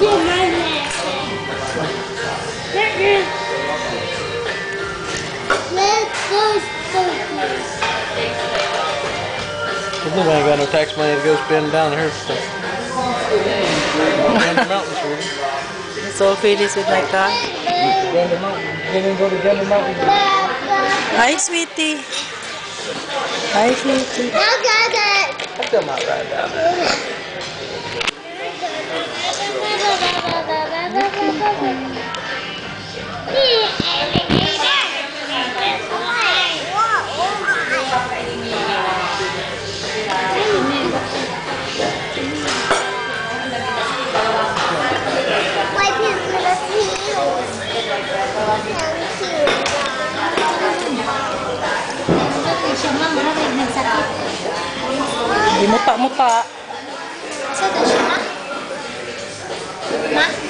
get my neck. There is. Let's go stupid. This nigga ain't got no tax money to go spend down here. So. Down the mountains for you. So Phyllis with my car. Down the mountain. You didn't go to down the mountain. Hi, sweetie. Hi, sweetie. I'll get it. I still might ride down there. Di muta-muta. Sa siya, ma? Ma?